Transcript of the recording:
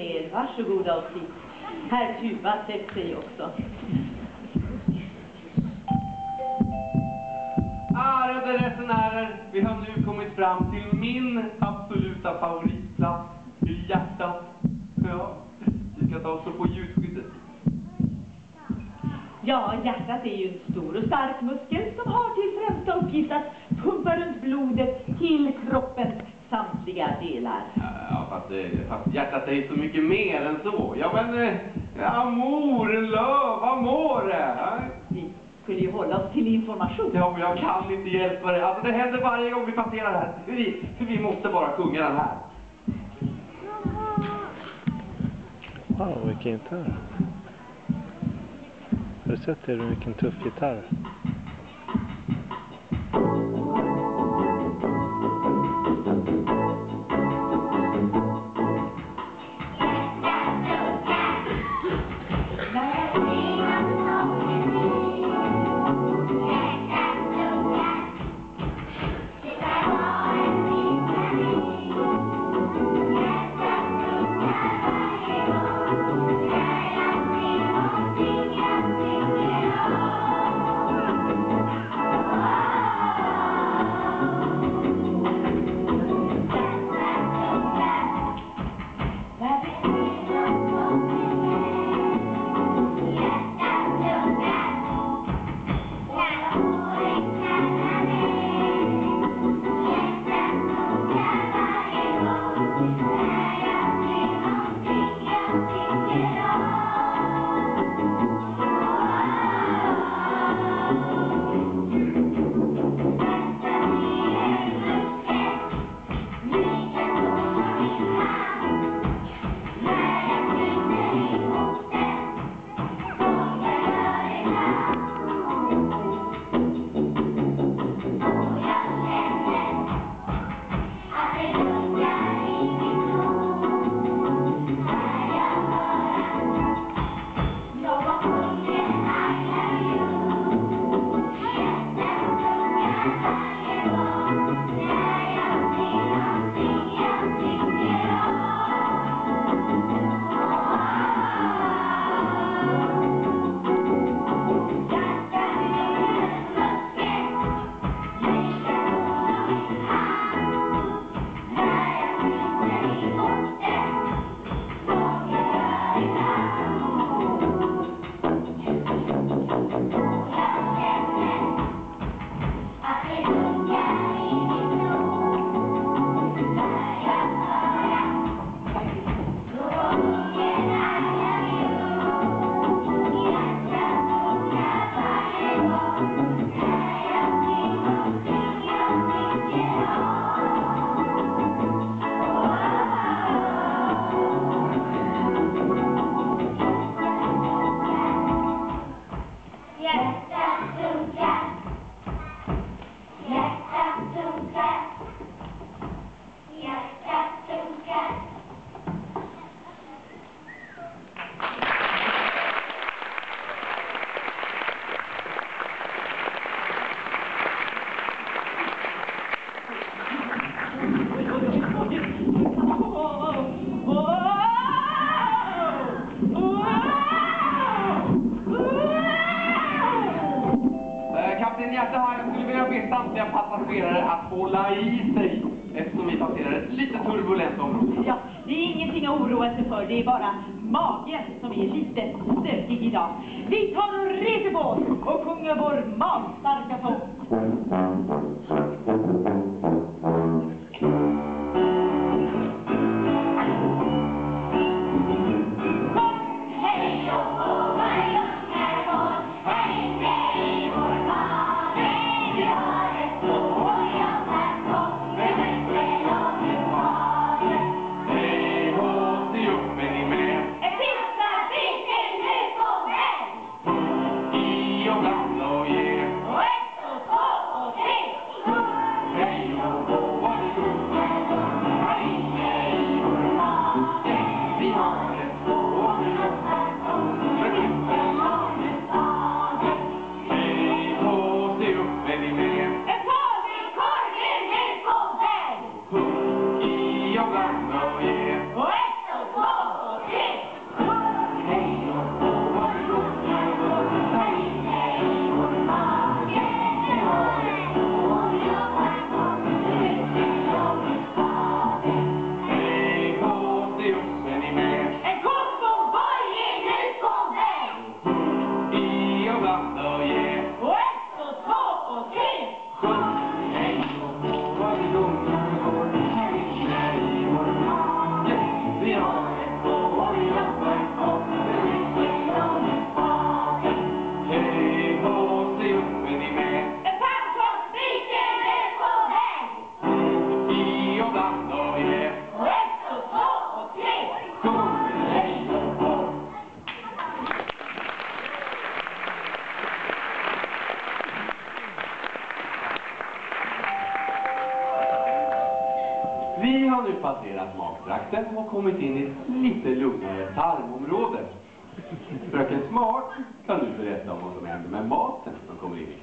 er. Varsågoda och sitt. Herr Tuva, sätt sig också. Ärade resenärer, vi har nu kommit fram till min absoluta favoritplats i hjärtat. Ja, vi ska ta oss upp på ljudskyddet. Ja, hjärtat är ju en stor och stark muskel som har till främsta uppgift att pumpa runt blodet till kroppens samtliga delar. Ja, fast, eh, fast hjärtat är så mycket mer än så. Ja, men eh, amor, löv, amore. Vi skulle ju hålla oss till information. Ja, men jag kan inte hjälpa det. Alltså, det händer varje gång vi passerar här. Vi, vi måste bara sjunga den här. Wow, vilken gitarr. Har du sett det? Vilken tuff gitarr. Hjärta här, jag skulle vilja be samtliga passagerare att hålla i sig eftersom vi passerar ett lite turbulent område. Ja, det är ingenting att oroa sig för. Det är bara magen som är lite stökig idag. Vi tar och reser på oss och sjunger vår magstarka sång. Vi har nu passerat magtrakten och kommit in i ett lite lugnare tarmområde. Fröken Smart kan nu berätta om vad som händer med maten som kommer in i